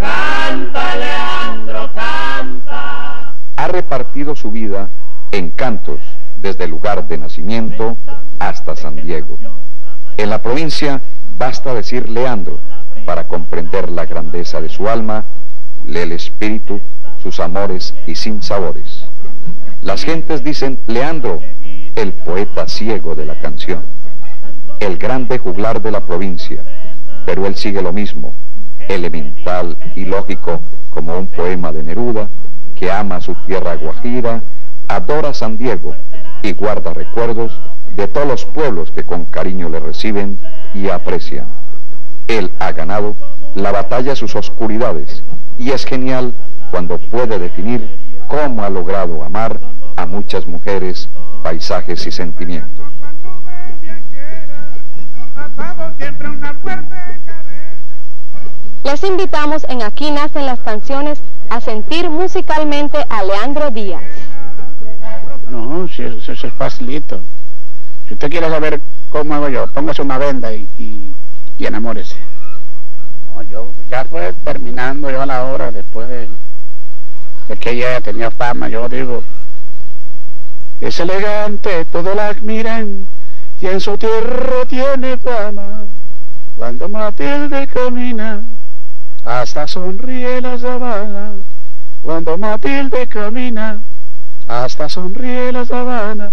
Canta, Leandro, canta. Ha repartido su vida en cantos desde el lugar de nacimiento hasta San Diego. En la provincia basta decir Leandro para comprender la grandeza de su alma, el espíritu, sus amores y sin sabores. Las gentes dicen Leandro, el poeta ciego de la canción, el grande juglar de la provincia, pero él sigue lo mismo, elemental y lógico como un poema de Neruda, que ama su tierra guajira, adora San Diego y guarda recuerdos de todos los pueblos que con cariño le reciben y aprecian. Él ha ganado la batalla a sus oscuridades y es genial cuando puede definir cómo ha logrado amar a muchas mujeres, paisajes y sentimientos. Les invitamos en Aquí nacen las canciones a sentir musicalmente a Leandro Díaz. No, si eso, es facilito. Si usted quiere saber cómo hago yo, póngase una venda y, y, enamórese. No, yo ya fue terminando yo a la hora después de, de que ella tenía fama, yo digo, es elegante, todos la admiran y en su tierra tiene fama. Cuando Matilde camina, hasta sonríe la sabana. Cuando Matilde camina, hasta sonríe la sabana.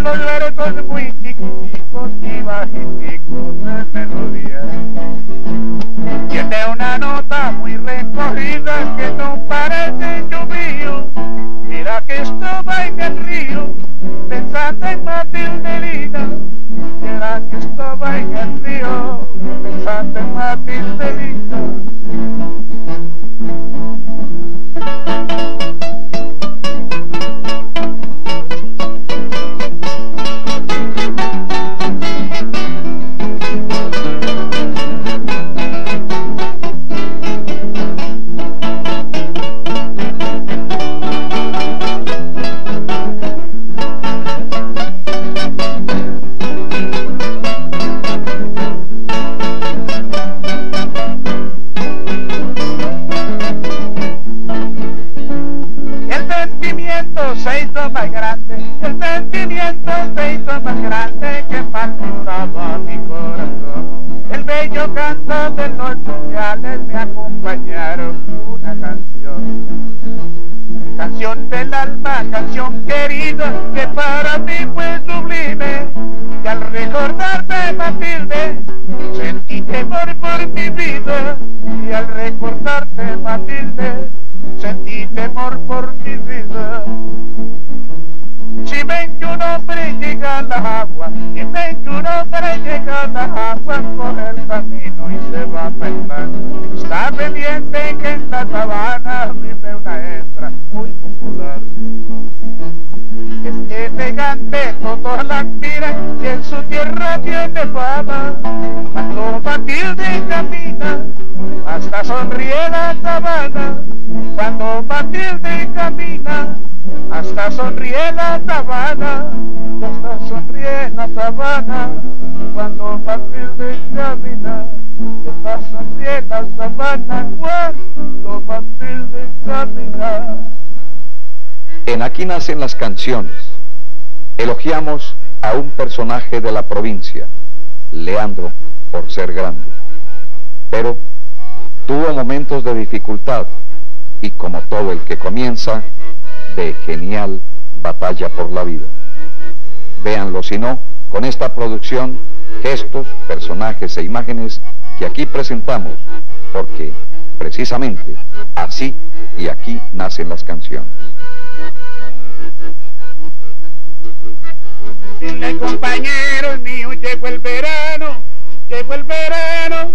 los garotos muy chiquiticos y bajiticos de melodía. Y una nota muy recogida que no parece llovío. Mira que estaba en el río, pensando en Matilde. más grande que palpitaba mi corazón. El bello canto de los sociales me acompañaron una canción. Canción del alma, canción querida, que para mí fue sublime. Y al recordarte Matilde, sentí temor por mi vida. Y al recordarte Matilde, llegada agua coge el camino y se va a pescar. Está pendiente que en la sabana vive una hembra muy popular. Es elegante, todos la admiran y en su tierra tiene fama. Cuando Matilde camina hasta sonríe la sabana. Cuando Matilde camina hasta sonríe la sabana. Hasta sonríe la sabana. Aquí nacen las canciones. Elogiamos a un personaje de la provincia, Leandro, por ser grande. Pero tuvo momentos de dificultad y como todo el que comienza, de genial batalla por la vida. Véanlo si no, con esta producción, gestos, personajes e imágenes que aquí presentamos, porque precisamente así y aquí nacen las canciones. Decirle compañeros míos, llegó el verano, llegó el verano.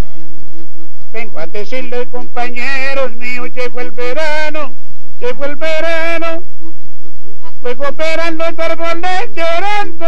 Vengo a decirle compañeros míos, llegó el verano, llegó el verano. Luego verán los árboles llorando.